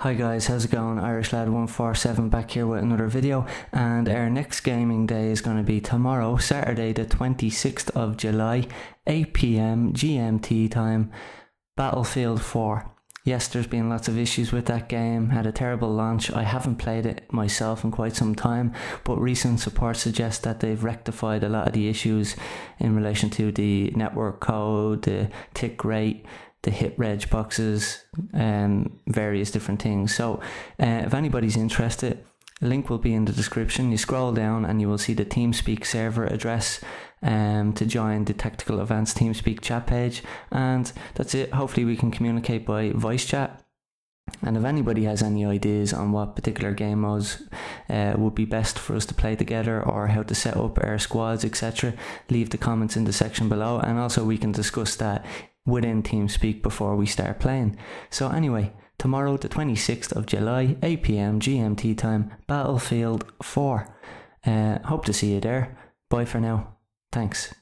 Hi guys, how's it going? Irish Lad 147 back here with another video and our next gaming day is going to be tomorrow, Saturday the 26th of July, 8pm GMT time, Battlefield 4. Yes, there's been lots of issues with that game, had a terrible launch. I haven't played it myself in quite some time, but recent support suggests that they've rectified a lot of the issues in relation to the network code, the tick rate, the hit reg boxes, um, various different things. So, uh, if anybody's interested, a link will be in the description. You scroll down and you will see the TeamSpeak server address um, to join the Tactical Advance TeamSpeak chat page. And that's it. Hopefully, we can communicate by voice chat. And if anybody has any ideas on what particular game modes uh, would be best for us to play together or how to set up our squads, etc., leave the comments in the section below. And also, we can discuss that within TeamSpeak before we start playing. So, anyway, tomorrow, the 26th of July, 8 pm GMT time, Battlefield 4. Uh, hope to see you there. Bye for now. Thanks.